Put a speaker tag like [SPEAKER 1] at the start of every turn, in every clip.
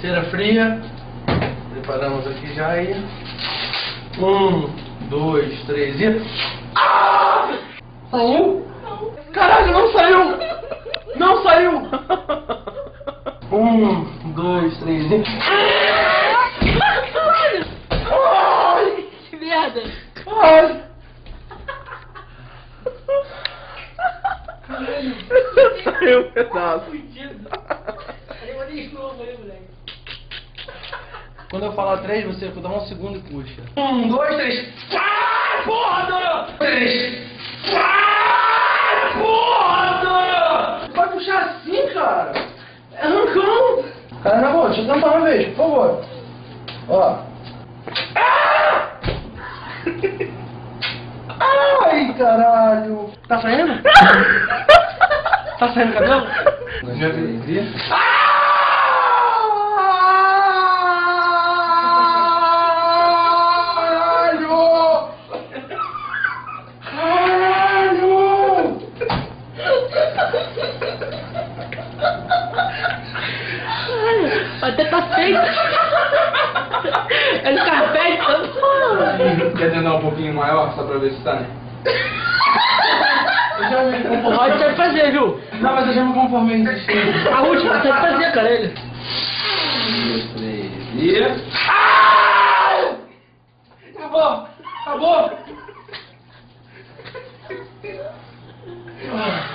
[SPEAKER 1] Cera fria. Preparamos aqui já aí. Um, dois, três e. Ah! Saiu? Caralho, não saiu! Não saiu! Um, dois, três e. Ai!
[SPEAKER 2] Que merda!
[SPEAKER 1] Ai! Saiu um pedaço. Quando eu falar três, você dá um segundo e puxa. Um, dois, três. Ah, porra, dona! Três. Ah, porra, dona! Vai puxar assim, cara? É arrancão. Cara, na boa, deixa eu tentar uma vez, por favor. Ó. Ah! Ai, caralho. Tá saindo? tá saindo cabelo? Já vi.
[SPEAKER 2] Até tá feito. É café de tanto.
[SPEAKER 3] Quer tentar um pouquinho maior só pra ver se tá, né?
[SPEAKER 1] Eu já me
[SPEAKER 2] conformei. Pode sabe fazer, viu?
[SPEAKER 1] Não, mas eu já me conformei.
[SPEAKER 2] A última sabe fazer, cara. Ele.
[SPEAKER 3] Um, dois, três e.
[SPEAKER 1] Ah! Acabou! Acabou! Ah.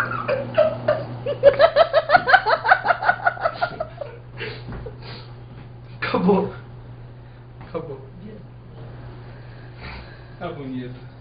[SPEAKER 1] Acabou. Acabou. Tá bonito